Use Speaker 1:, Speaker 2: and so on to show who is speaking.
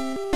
Speaker 1: you